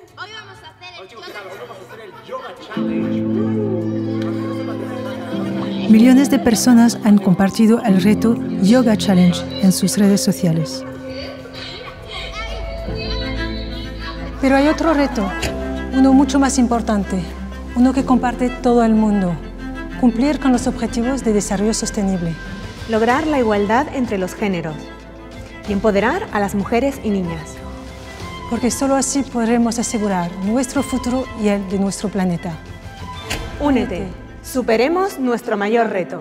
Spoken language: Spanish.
Hoy vamos a hacer el vamos a hacer el Yoga Challenge. Millones de personas han compartido el reto Yoga Challenge en sus redes sociales. Pero hay otro reto, uno mucho más importante, uno que comparte todo el mundo, cumplir con los objetivos de desarrollo sostenible. lograr la igualdad entre los géneros y empoderar a las mujeres y niñas. Porque solo así podremos asegurar nuestro futuro y el de nuestro planeta. Únete, superemos nuestro mayor reto.